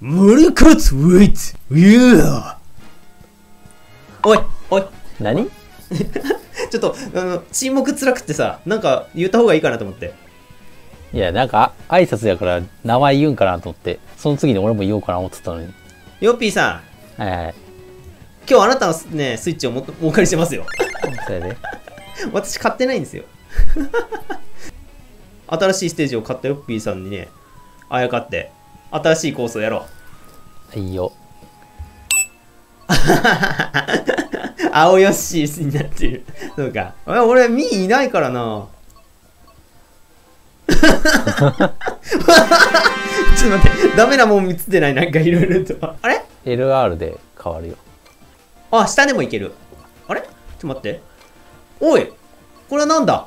森コツウェイツウィーおいおい。何？ちょっとあの沈黙辛くってさなんか言った方がいいかなと思って。いや、なんか、挨拶やから名前言うんかなと思って、その次に俺も言おうかな思ってたのに。ヨッピーさん。はいはい。今日あなたのねスイッチをもお借りしてますよ。それで。私買ってないんですよ。新しいステージを買ったヨッピーさんにねあやかって新しいコースをやろう。いいよ。青ヨッシーになってる。そうか。あ俺ミーいないからな。ちょっと待って。ダメなもん見つってない？なんかいろいろと。あれ？LR で変わるよ。あ下でもいける。あれ？ちょっと待って。おいこれはなんだ？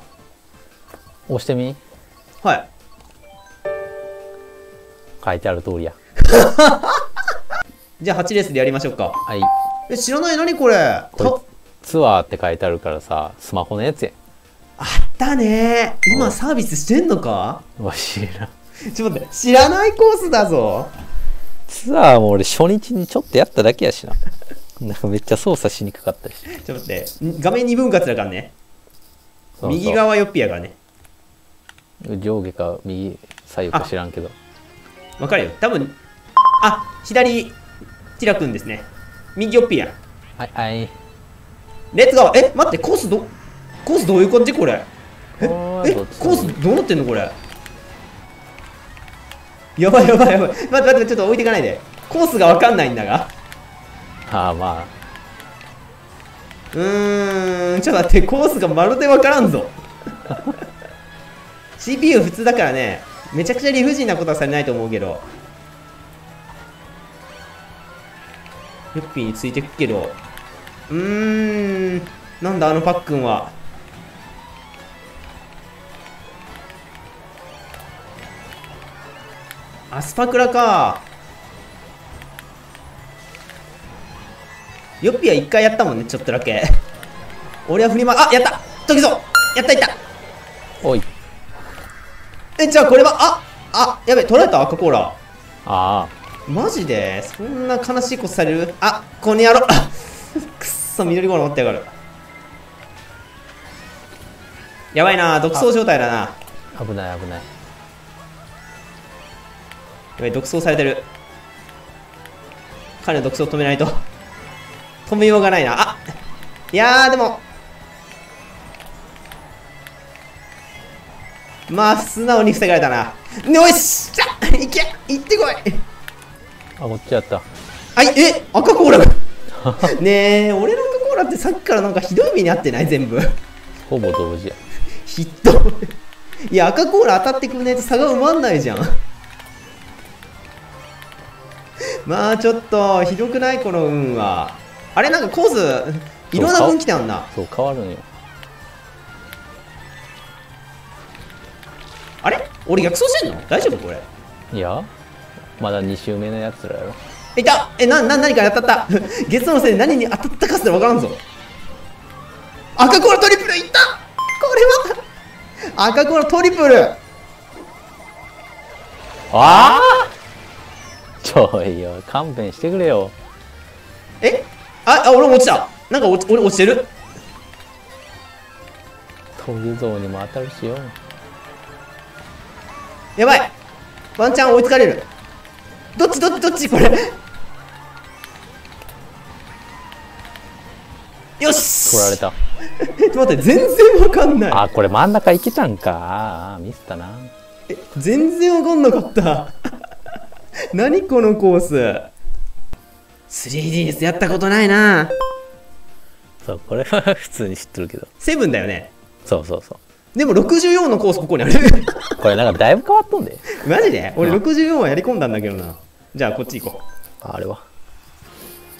押してみ？はい書いてある通りや。じゃあ8レースでやりましょうかはい。え知らない何これこれツアーって書いてあるからさ、スマホのやつやん。あったね今サービスしてんのか？わしらん。ちょっと待って知らないコースだぞツアーも俺初日にちょっとやっただけやしな。なんかめっちゃ操作しにくかったし。ちょっと待って画面2分割だからねそうそう右側ヨッピーやからね上下か右左右か知らんけど。わかるよ。多分あ左ティラ君ですね。右ヨッピーや。はいはい。レッツゴーえ待ってコースどコースどういう感じこれ？ええコースどうなってんのこれ？やばいやばいやばい。待って待ってちょっと置いていかないで。コースがわかんないんだが。ああまうーんちょっと待ってコースがまるでわからんぞ。CPU 普通だからねめちゃくちゃ理不尽なことはされないと思うけど。ヨッピーについてくけど。うーん。なんだあのパックンは。アスパクラか。ヨッピーは一回やったもんねちょっとだけ。俺は振りまあやった。時ぞやったいった。おい。えじゃあこれはああやべ取られた赤コーラ。ああ。マジで？そんな悲しいことされる？あこの野郎あくっそ緑コーラ持ってやがる。やばいな独走状態だな。や危ない危ない。ばい独走されてる。彼の独走を止めないと。止めようがないな。あいやーでもまあ素直に防がれたな。よし！じゃあ行け！行ってこい！あ、こっちやった。あいえ赤コーラがねえ俺の赤コーラってさっきからなんかひどい目に遭ってない？全部。ほぼ同時や。ヒットいや赤コーラ当たってくんないと差が埋まんないじゃん。まあちょっとひどくない？この運は。あれなんかコースいろんな分岐点あんな。そう、変わるんよ。俺逆走してんの？大丈夫これ？いや、まだ2周目のやつらやろ。いた！えなな何かに当たった？月のせいで何に当たったかすら分からんぞ。赤コーラトリプルいった！これは？赤コーラトリプル。ああちょいよ、勘弁してくれよ。え？ああ俺も落ちた。なんか落ち俺落ちてる？トゲゾウにも当たるしよ。やばいワンチャン追いつかれるどっちどっちどっちこれよし取られた。ちょっと待って全然わかんないあ、これ真ん中行けたんか。あーミスったな。え全然わかんなかった何このコース 3DS やったことないなそう、これは普通に知ってるけど。セブンだよねそうそうそう。でも64のコースここにある。これなんかだいぶ変わっとんで。マジで？俺64はやり込んだんだけどな。じゃあこっち行こう。あれは。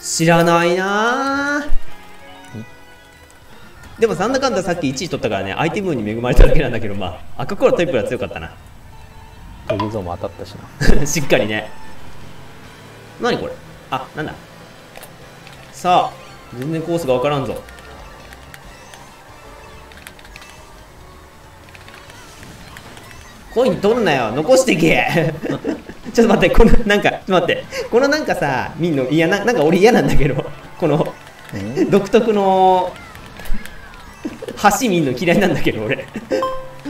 知らないなぁ。でもなんだかんださっき1位取ったからねアイテムに恵まれただけなんだけどまあ赤コーラトリプルは強かったな。トゲゾウも当たったしな。しっかりね。何これ？あなんだ？さあ全然コースが分からんぞコイン取んなよ。残してけ。ちょっと待ってこのなんかちょっと待って。このなんかさ見んのいやななんか俺嫌なんだけどこの独特の橋見んの嫌いなんだけど俺。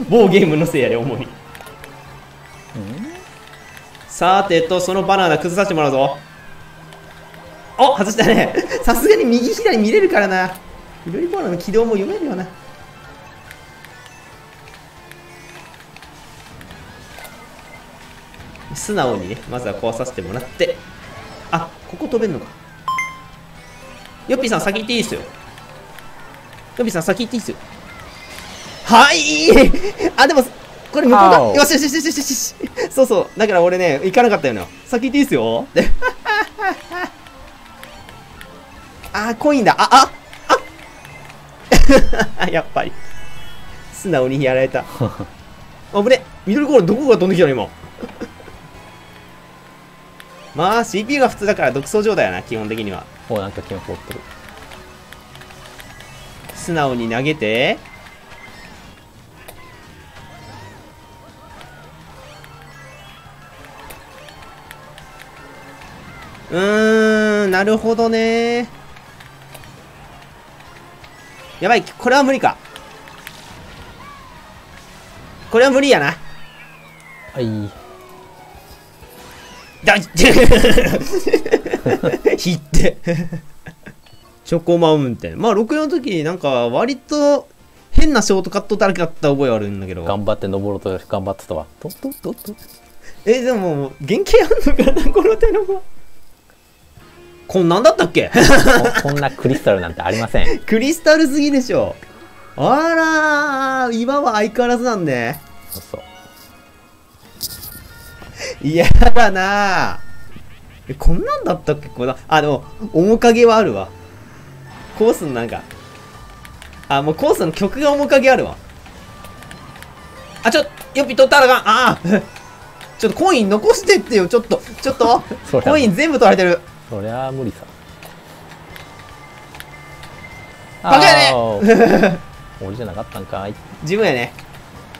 某ゲームのせいやで主に。さてとそのバナナ崩させてもらうぞ。お外したね。さすがに右左見れるからな。緑バナナの軌道も読めるよな素直にねまずは壊させてもらってあここ飛べんのか。ヨッピーさん先行っていいっすよ。ヨッピーさん先行っていいっすよ。はい！あでもこれ向こうが青よしよしよしよしよし。そうそう。だから俺ね行かなかったよ。な先行っていいっすよ。で あコインだ。あああ。やっぱり。素直にやられた。あぶね緑コールどこが飛んできたの今？まあ CPU が普通だから独走状態やな基本的には。おなんか金凍ってる。素直に投げて。うーんなるほどね。やばいこれは無理か。これは無理やな。はいだ いひって。チョコマウンテン。まあ64の時になんか割と変なショートカットだらけだった覚えはあるんだけど。頑張って登ろうと頑張ってたわ。とっとっとっとえでも原型あんのかなこの手の子こんなんだったっけ？ここんなクリスタルなんてありません。クリスタルすぎでしょ。あらー今は相変わらずなんねそうそう嫌だな。えこんなんだったっけ？これあでも面影はあるわ。コースのなんかあもうコースの曲が面影あるわ。あちょよっぴ取ったらあかん。あー。ちょっとコイン残してってよ。ちょっとちょっと。コイン全部取られてる。そりゃ無理さ。バカやね俺じゃなかったんかい。自分やね。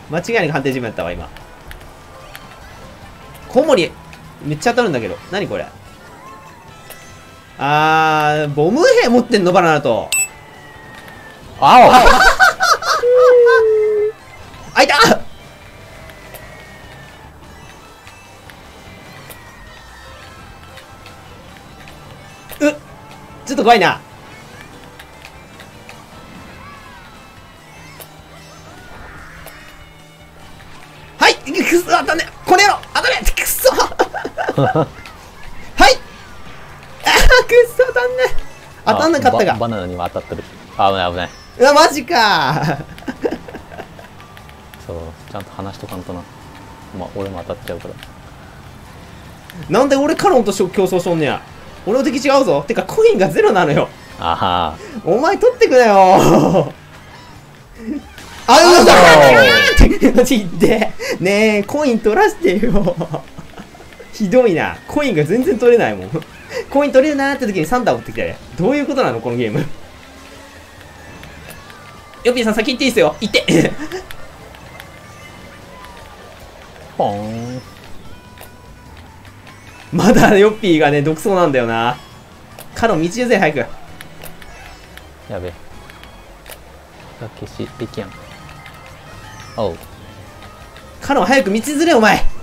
間違いなく判定自分やったわ今コウモリめっちゃ当たるんだけど。何これ？あーボム兵持ってんのバナナと青あいた。うっ。ちょっと怖いなあーくそ当たんね当たんなかったがバナナには当たってるあ危ない危ないうわマジかそうちゃんと話しとかんとなまあ俺も当たっちゃうからなんで俺カロンと競争しとんねや俺の敵違うぞてかコインがゼロなのよあお前取ってくなよあうなんだってマジでねえコイン取らしてよひどいな。コインが全然取れないもん。コイン取れるなーって時にサンダー持ってきたねどういうことなのこのゲーム。ヨッピーさん先行っていいですよ。行って。ポーン。まだヨッピーがね独走なんだよな。カロン道譲り早く。やべ。えが消しできやん。おう。カロン早く道譲れお前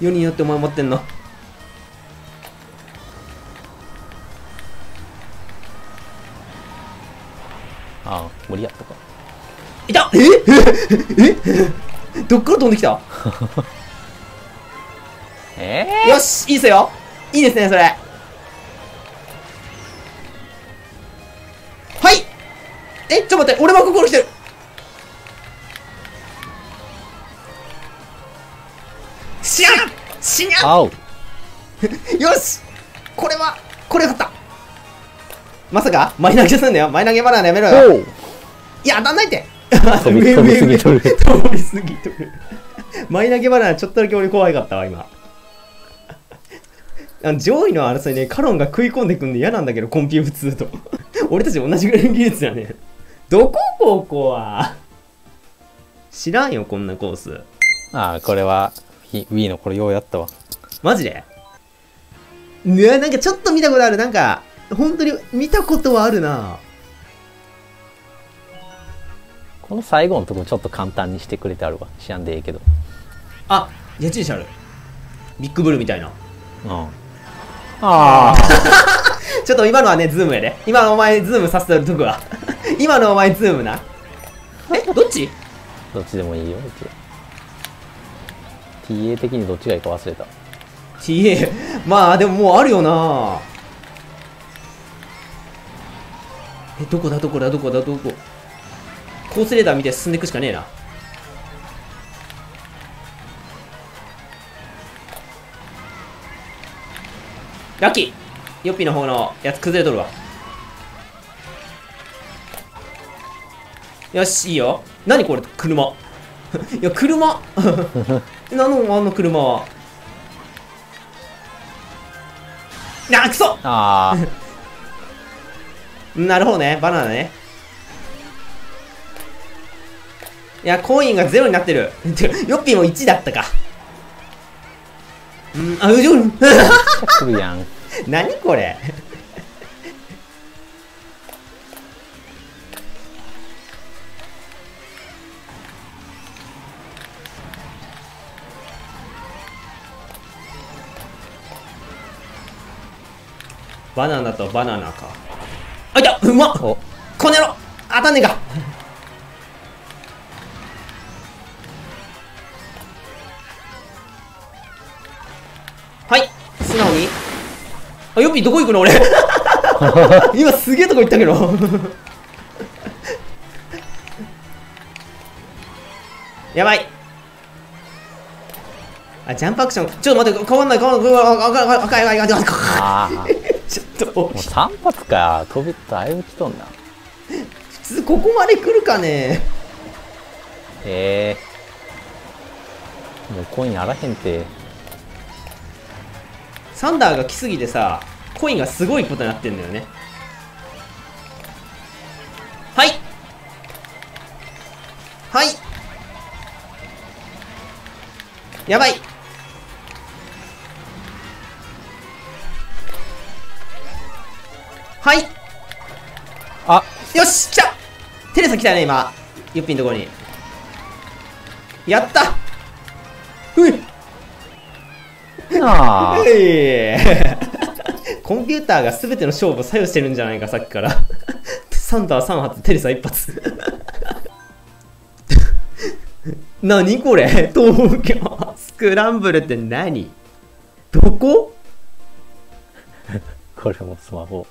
世によってお前持ってんの？ああ無理やったか。いた！え？え？え？どっから飛んできた？えよしいいっすよ。いいですねそれ。はい！え？ちょっと待って俺もここに来てるゃんしにゃ よし。これはこれよかった。まさか？前投げすんだよ。前投げバナナやめろよ。いや当たんないって 飛び上飛びすぎとる上飛び。すぎとる前投げバナナちょっとだけ俺怖かったわ今。あの上位の争いねカロンが食い込んでくんで嫌なんだけどコンピュー2と。俺たち同じぐらいの技術やね。どこここは？知らんよこんなコース。ああこれは Wii の頃ようやったわマジで？ねなんかちょっと見たことある。なんか、本当に見たことはあるなこの最後のとこちょっと簡単にしてくれてあるわ知らんでええけどあ、矢印ある。ビッグブルみたいな。うんああ ちょっと今のはね、ズームやで。今のお前ズームさせてるとこは。今のお前ズームな。え、どっち？どっちでもいいようちは TA 的にどっちがいいか忘れた ?TA。まあ、でももうあるよなえ、どこだ？どこだ？どこだ？どこ？コースレーダー見て進んでいくしかねえな。ラッキーヨッピーの方のやつ崩れとるわ。よし、いいよ。何これ、車。いや、車 何のあんの車は。あ、くそあ なるほどね、バナナね。いや、コインがゼロになってる。ヨッピーも1だったか。うん、あ、うじょ 何これバナナとバナナか。あいたうまっ。お。この野郎当たんねえか。はい素直に。あヨッピーどこ行くの俺。今すげえとこ行ったけど。やばい。あジャンプアクション。ちょっと待って変わんない変わんない。変わんない赤い赤い赤い赤い赤いああちょっともう3発か。飛びだいぶ来とんな。普通ここまで来るかね？ええ。もうコインあらへんて。サンダーが来すぎてさコインがすごいことになってんだよね。はい。はい。やばいはい。あ。よし来た。テレサ来たね今。ユッピーのところに。やった。ふい。あ。あ はいコンピューターが全ての勝負を左右してるんじゃないかさっきから。サンダー3発テレサ1発。何これ？東京。スクランブルって何？どこ？これもスマホ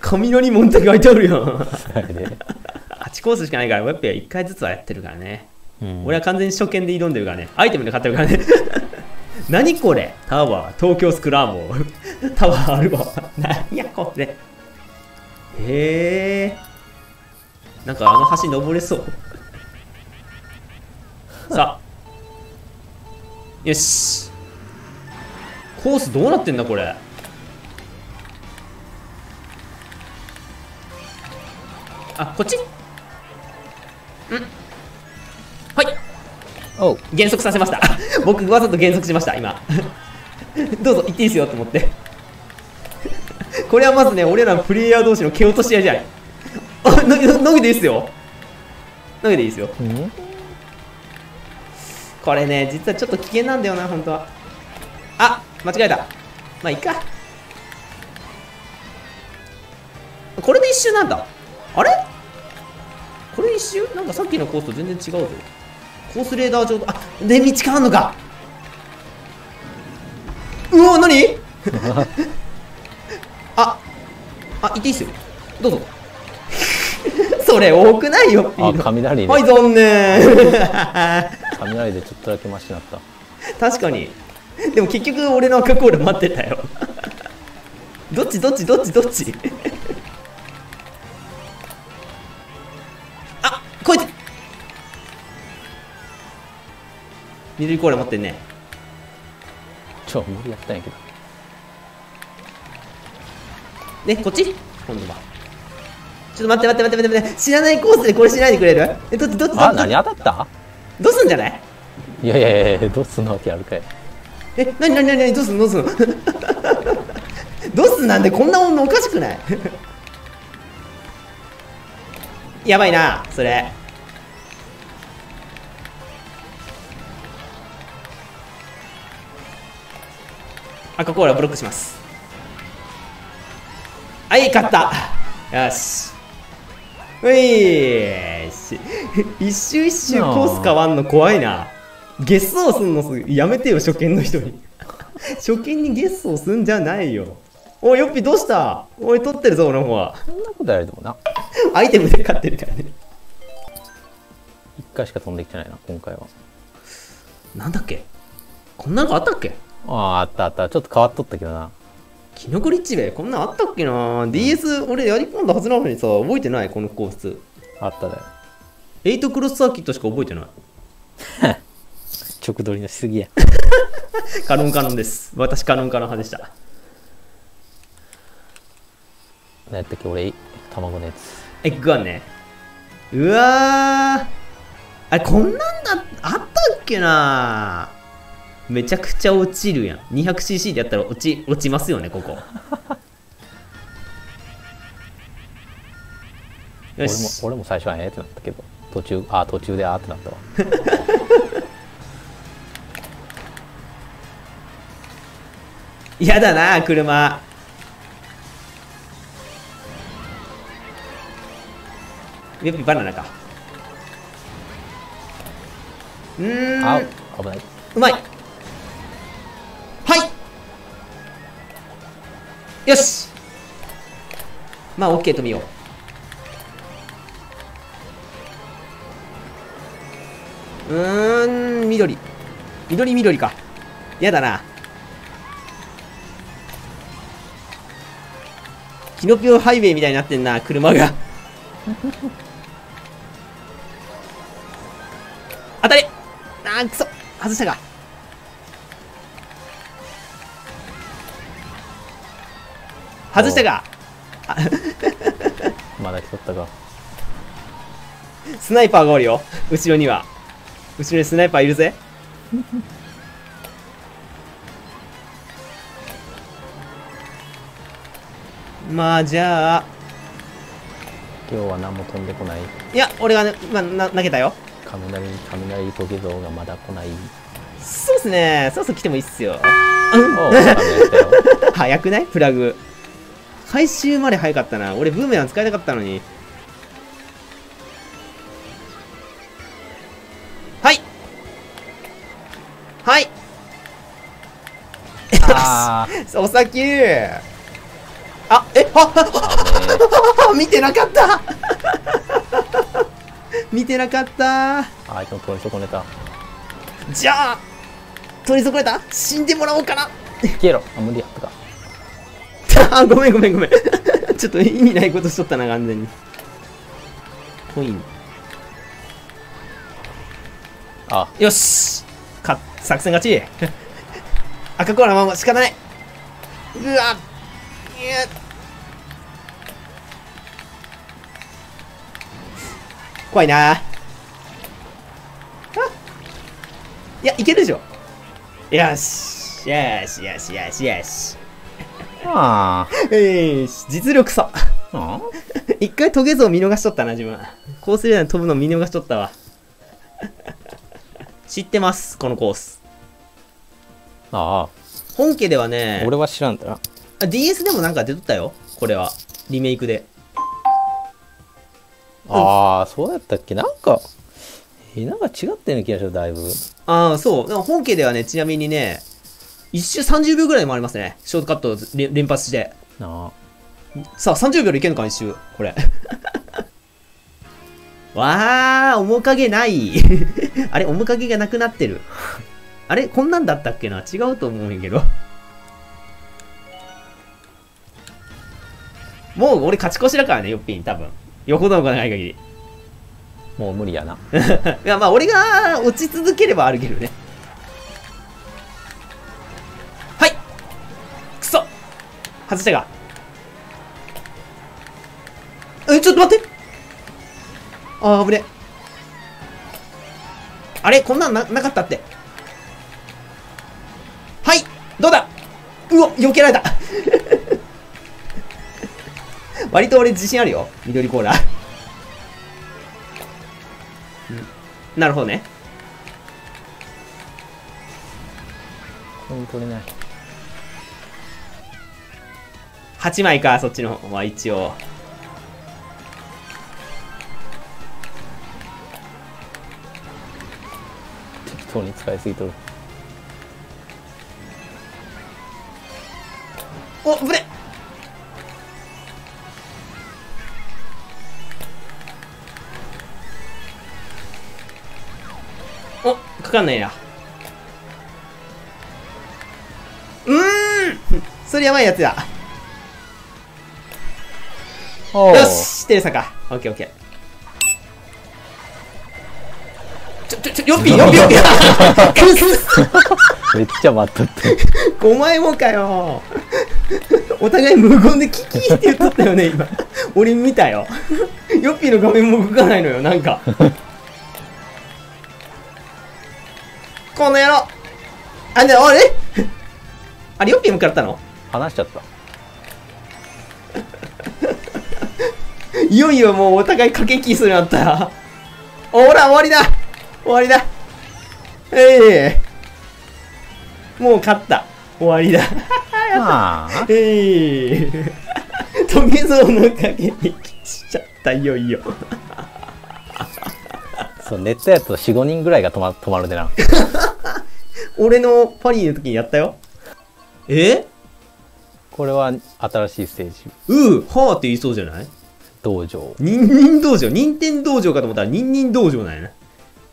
雷門って書いてあるやん。それで、8コースしかないからやっぱ1回ずつはやってるからね。うん。俺は完全に初見で挑んでるからね。アイテムで買ってるからね。何これ？タワー。東京スクランブルタワーあるわ。何やこれ？へえ。なんかあの橋登れそう。さあ。よし。コースどうなってんだこれ？あこっち？ん。はい。おう。減速させました。僕わざと減速しました今。どうぞ行っていいですよと思って。これはまずね俺らのプレイヤー同士の蹴落とし合いじゃない。あ投げ投げていいですよ。投げていいですよ。うん？これね実はちょっと危険なんだよな本当は。あ間違えた。まあいいか。これで一周なんだ。あれ？一周？なんかさっきのコースと全然違うぞ。コースレーダー上あで道変わんのか。うわ何？ああ行っていいっすよ。どうぞ。それ多くないよあノ。雷ではい残念。雷でちょっとだけマシにな。った確かに。でも結局俺の赤コール待ってたよ。どっちどっちどっちどっち？緑コール持ってんねちょ無理やったんやけど。ねこっち？今度は。ちょっと待って待って待って待って知らないコースでこれしないでくれる？えどっちどっちどっち？あ何当たった？どうすんじゃない？いやいやいやどうすんのわけあるかい。え、なになになになにどうすんの？どうすんの？どうすんなんでこんな女おかしくない？やばいな、それ。赤コーラブロックします。はい、勝った。よし。ういし。一周一周コース変わんの怖いな。ゲスをすんのすやめてよ、初見の人に。初見にゲスをすんじゃないよ。おい、ヨッピーどうした？おい、取ってるぞ、俺の方は。そんなことやるでもなアイテムで勝ってるからね。一回しか飛んできてないな今回はなんだっけ？こんなのあったっけ？あああったあったちょっと変わっとったけどなキノコリッチベこんなんあったっけな ?DS 俺やり込んだはずなのにさ、覚えてないこのコース。あっただよ8クロスサーキットしか覚えてない。直撮りのしすぎや カノンカノンです。私カノンカノン派でした。何やったっけ？俺卵のやつエッグワンね。うわー。あれ、こんなんだ、あったっけな？めちゃくちゃ落ちるやん。200cc でやったら落ち、落ちますよね、ここ。よ 俺もし。俺も最初はええってなったけど途中あー途中であーってなったわ やだな、車。やっぱりバナナか。うーん。あ危ないうまいはい。よし。まあ OK と見よう。うーん緑。緑緑か。やだな。キノピオハイウェイみたいになってんな車が。当たりあーくそ。外したか外したか？まだ来とったか。スナイパーがおるよ。後ろには。後ろにスナイパーいるぜ。まあじゃあ。今日は何も飛んでこない。いや俺がね、まあ、な投げたよ。雷雷トゲ像がまだ来ない。そうっすね。そろそろ来てもいいっすよ。早くない？フラグ回収まで早かったな。俺ブーメラン使いたかったのに。はい。はい。お先。あえああ見てなかった見てなかったあ相手の通り損ねたじゃあ取り損ねた死んでもらおうかな消えろあ無理やったかあ、ごめんごめんごめん。ちょっと意味ないことしとったな、完全に。コイン。あ。よし。か作戦勝ち。赤コーラまま仕方ない。うわ。いや。怖いな。あ。いやいけるでしょ。よし。よしよしよしよしあ。よし実力差。あ一回トゲ像見逃しとったな自分コースレーダーに飛ぶの見逃しとったわ。知ってますこのコース。あ本家ではね俺は知らんだな。あ DS でもなんか出とったよ。これは。リメイクで。ああそうやったっけ？なんかえなんか違ったような気がするだいぶ。ああそう。でも本家ではねちなみにね一周30秒ぐらいでもありますね。ショートカットを連連発して。なさあ30秒でいけんのか一周。これ。わあ面影ない。あれ面影がなくなってる。あれこんなんだったっけな？違うと思うんやけど。もう俺勝ち越しだからねよっぴん多分。よほどのことない限り。あもう無理やな。いやまあ俺が落ち続ければあるけどね外したかえちょっと待って。あー危ね。あれこんなんななかったって。はいどうだ。うお避けられた。割と俺自信あるよ。緑コーラ。なるほどね。コイン取れない。8枚かそっちの方。は一応。適当に使いすぎとる。おぶれおかかんないなうーん。それやばいやつだおよしテレサか。オッケーオッケー。ちょちょちょよっぴーよっぴー。よっぴめっちゃ待っとって。お前もかよ。お互い無言でキキって言っとったよね今。俺見たよ。ヨッピーの画面も動かないのよなんか。この野郎。あねあれ？あれヨッピーも食らったの？話しちゃったいよいよもうお互い駆け引きするなったほら終わりだ。終わりだ。ええ。もう勝った。終わりだ。ああ。ええ。トゲゾウの駆け引きしちゃったいよいよ。そうネットやと45人ぐらいが止ま止まるでな。俺のパリの時にやったよ。え？これは新しいステージ。うーはーって言いそうじゃない？道場。ニンニン道場？ニンテン道場かと思ったらニンニン道場なんやな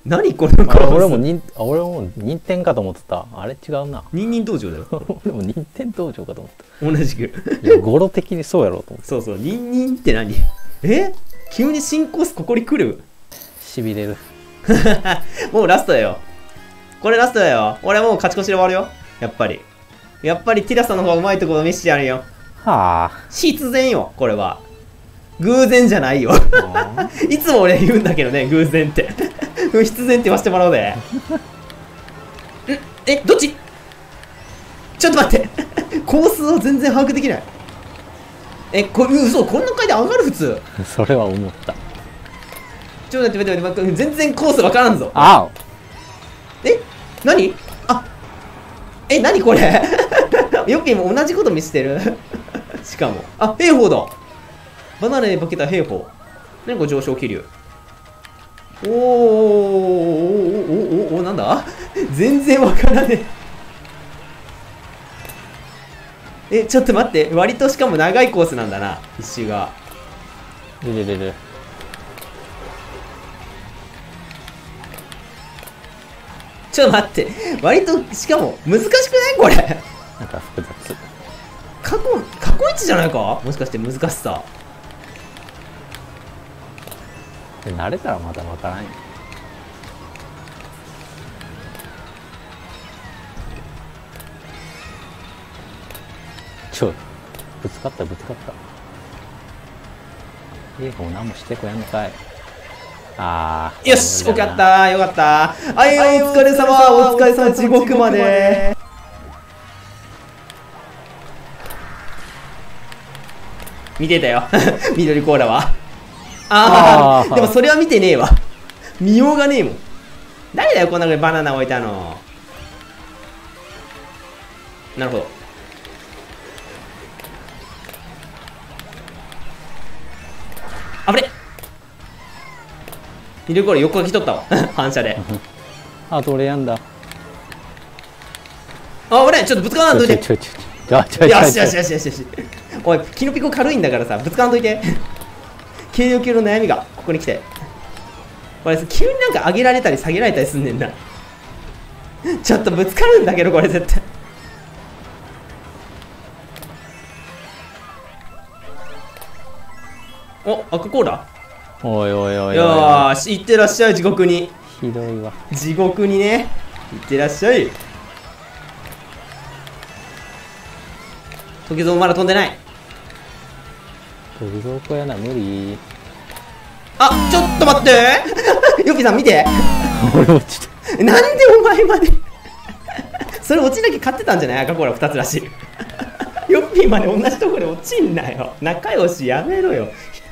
何これ俺もに俺も任天かと思ってた。あれ違うな。ニンニン道場だよ。俺も任天道場かと思っ同じく。たいや語呂的にそうやろうと思ってそうそう。ニンニンって何？え？急に新コースここに来る？しびれる。もうラストだよ。これラストだよ。俺はもう勝ち越しで終わるよ。やっぱり。やっぱりティラさんの方がうまいところ見せてやるよ。はあ。必然よこれは偶然じゃないよ。いつも俺言うんだけどね偶然って。必然って言わせてもらおうでんえどっち？ちょっと待って。コースを全然把握できない。えこれ嘘こんな回で上がる普通。それは思った。ちょっと待って待って待って全然コースわからんぞ。あえ何？あえ何これ？ヨッピーも同じこと見せてる。しかも。あ兵法だバナナで化けた兵法。何これ上昇気流。おーおーおーおーおーおーなんだ全然わからねええちょっと待って割としかも長いコースなんだな一周がるるるるちょっと待って割としかも難しくないこれなんか複雑過去過去一じゃないかもしかして難しさで慣れたらまだわからんよちょぶつかったぶつかった。ええもう何もしてこやんのかい。ああよし、よかった、よかった。はい、お疲れ様、お疲れ様、地獄まで。見てたよ、緑コーラは。ああでもそれは見てねえわ。見ようがねえもん。誰だよ、こんなにバナナ置いたの。なるほど。あぶれ緑コーラ横が来とったわ。反射で。あと俺やんだあ、俺、ちょっとぶつからんといて。よしよしよしよしよし。おい、キノピコ軽いんだからさ、ぶつからんといて。軽量級の悩みが、ここに来て。これ、急になんか上げられたり下げられたりすんねんな。ちょっとぶつかるんだけど、これ絶対。お、赤コーラ？おいおいおいおいよーし、行ってらっしゃい、地獄に。ひどいわ地獄にね。行ってらっしゃい。時蔵まだ飛んでない。飛蔵庫やな無理。あ、ちょっと待って。ヨッピーさん見て。俺落ちた。なんでお前まで。それ落ちなきゃ勝ってたんじゃない？赤コーラ2つらし。いヨッピーまで同じところで落ちんなよ。仲良しやめろよ。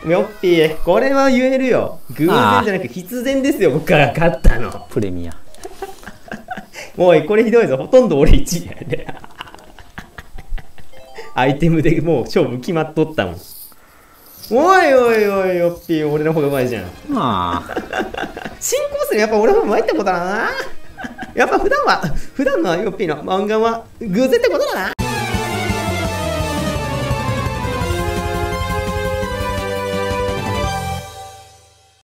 ヨッピーこれは言えるよ。偶然じゃなく必然ですよ。僕が勝ったの。プレミア。おいこれひどいぞ。ほとんど俺1位だよねアイテムでもう勝負決まっとったもんおいおいおいヨッピー俺の方がうまいじゃん。まあ。新コースにやっぱ俺の方がうまいってことだな。やっぱ普段は普段のヨッピーの漫画は偶然ってことだな